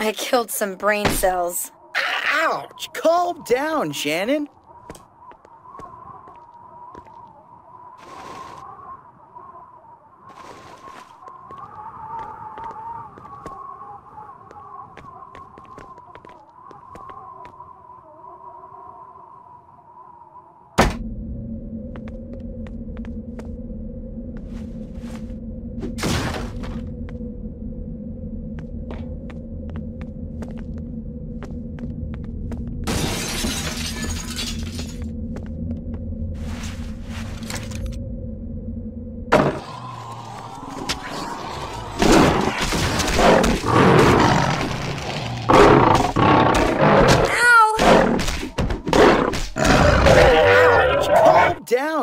I killed some brain cells. Ouch! Calm down, Shannon.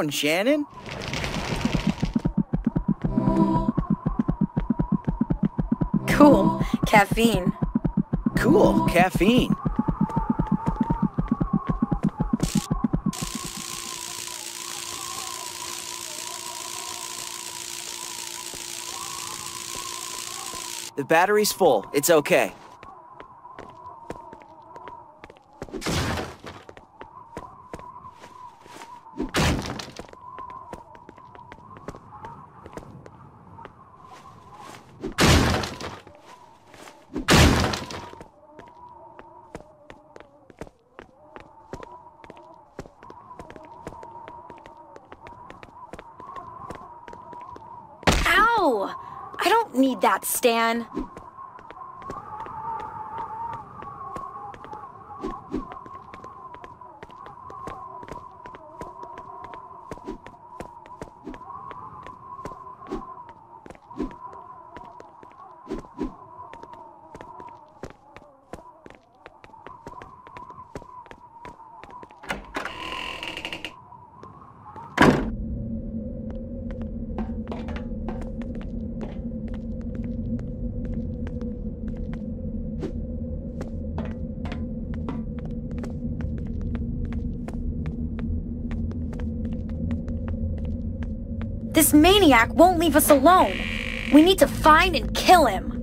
Shannon. Cool. Caffeine. Cool. Caffeine. The battery's full. It's okay. I don't need that, Stan. This maniac won't leave us alone. We need to find and kill him.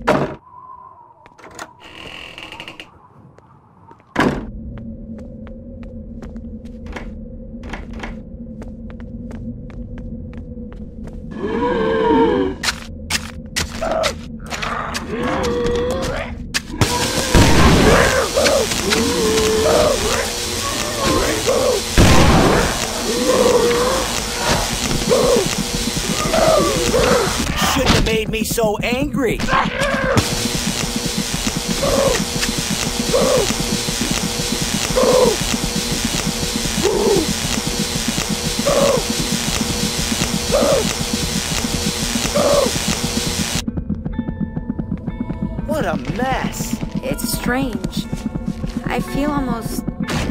Strange. I feel almost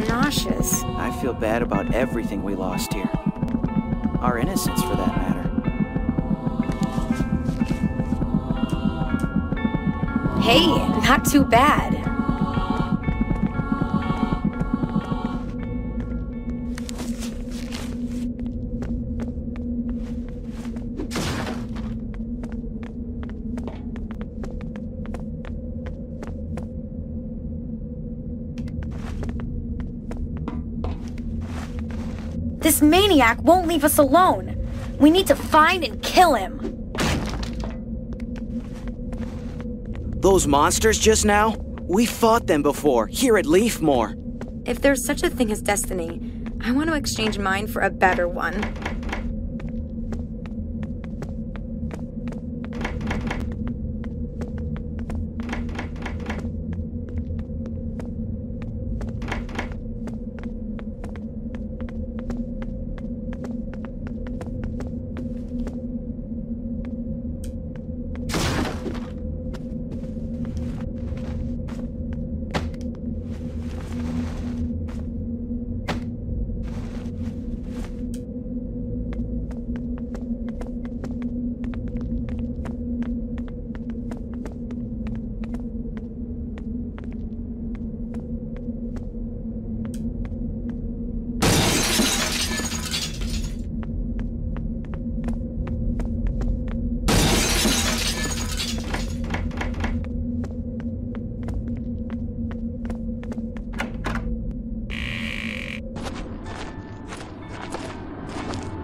nauseous. I feel bad about everything we lost here. Our innocence, for that matter. Hey, not too bad. This maniac won't leave us alone. We need to find and kill him. Those monsters just now? We fought them before, here at Leafmore. If there's such a thing as destiny, I want to exchange mine for a better one.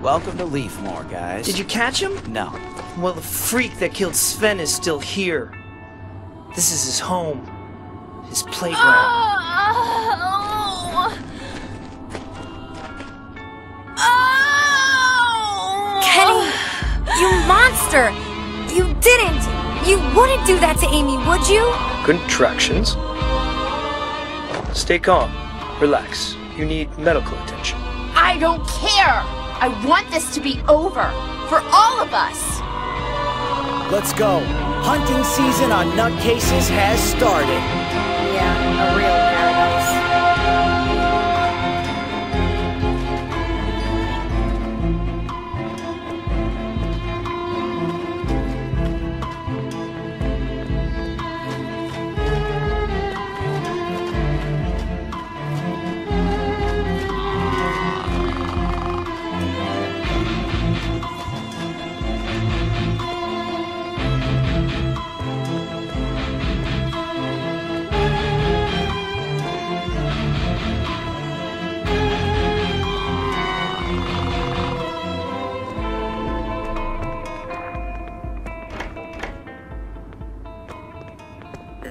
Welcome to Leafmore, guys. Did you catch him? No. Well, the freak that killed Sven is still here. This is his home. His playground. Kenny, you monster! You didn't! You wouldn't do that to Amy, would you? Contractions. Stay calm. Relax. You need medical attention. I don't care! I want this to be over. For all of us! Let's go. Hunting season on nutcases has started. Yeah, a real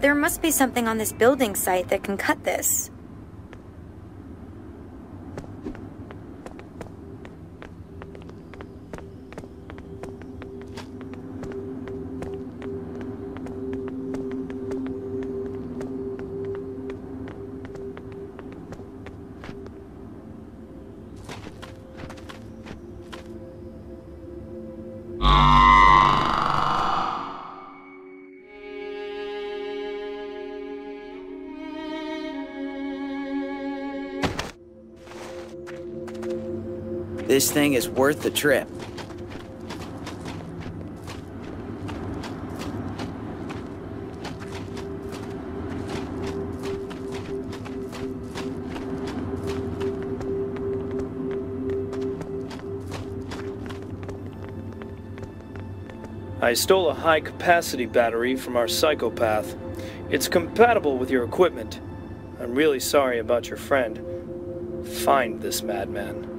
There must be something on this building site that can cut this. This thing is worth the trip. I stole a high capacity battery from our psychopath. It's compatible with your equipment. I'm really sorry about your friend. Find this madman.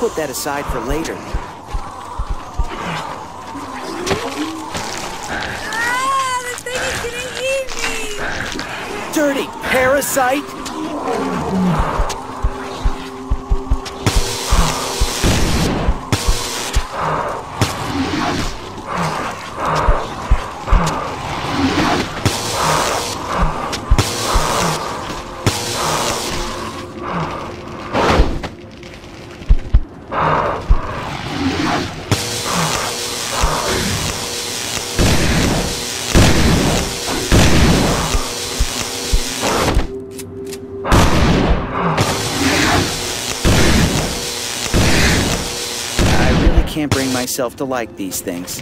Put that aside for later. Ah, the thing is gonna eat me! Dirty parasite! Can't bring myself to like these things.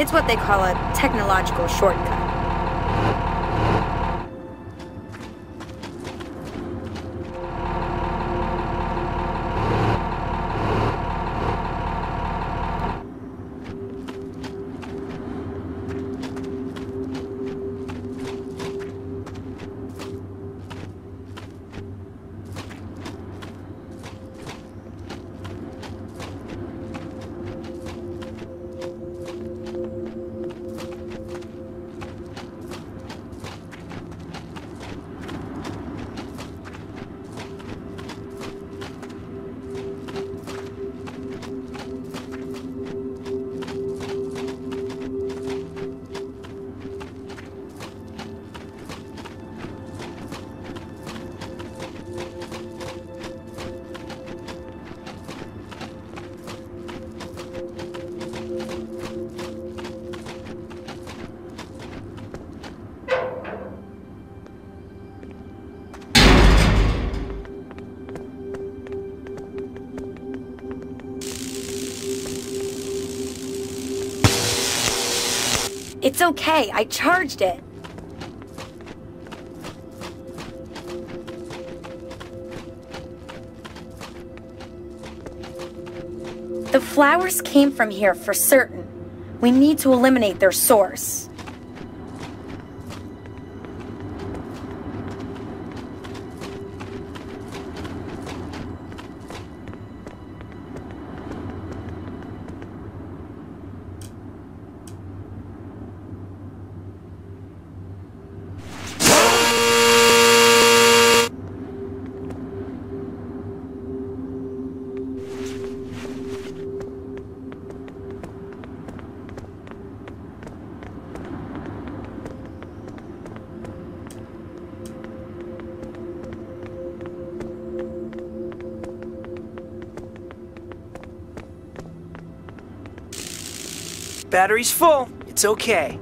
It's what they call a technological shortcut. It's okay, I charged it. The flowers came from here for certain. We need to eliminate their source. Battery's full. It's okay.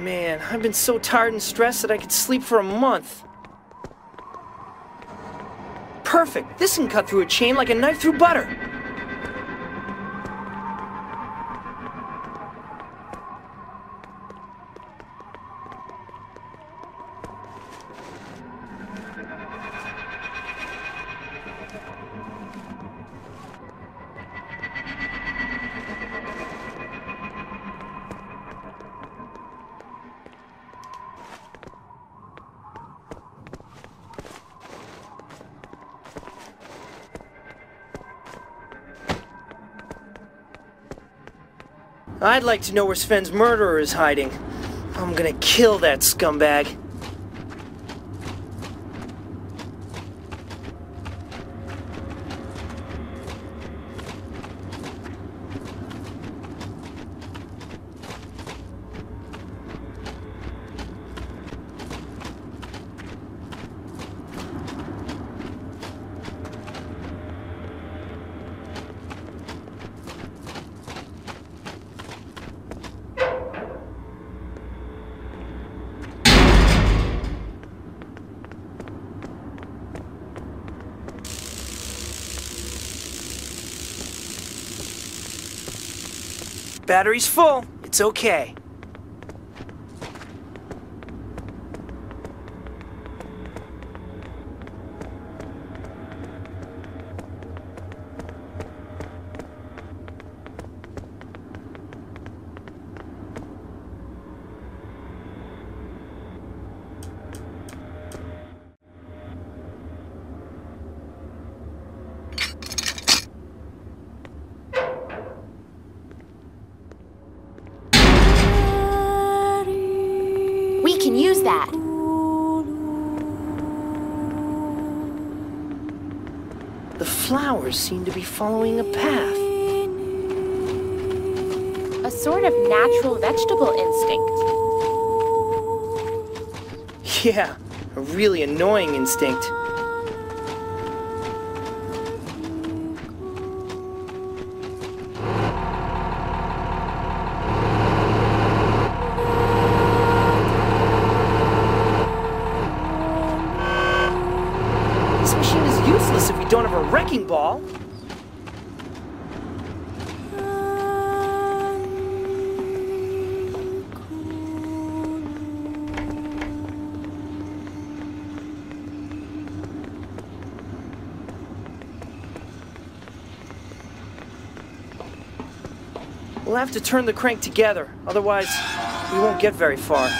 Man, I've been so tired and stressed that I could sleep for a month. Perfect! This can cut through a chain like a knife through butter. I'd like to know where Sven's murderer is hiding. I'm gonna kill that scumbag. Battery's full. It's okay. Flowers seem to be following a path. A sort of natural vegetable instinct. Yeah, a really annoying instinct. This machine is useless if we don't have a wrecking ball. We'll have to turn the crank together, otherwise we won't get very far.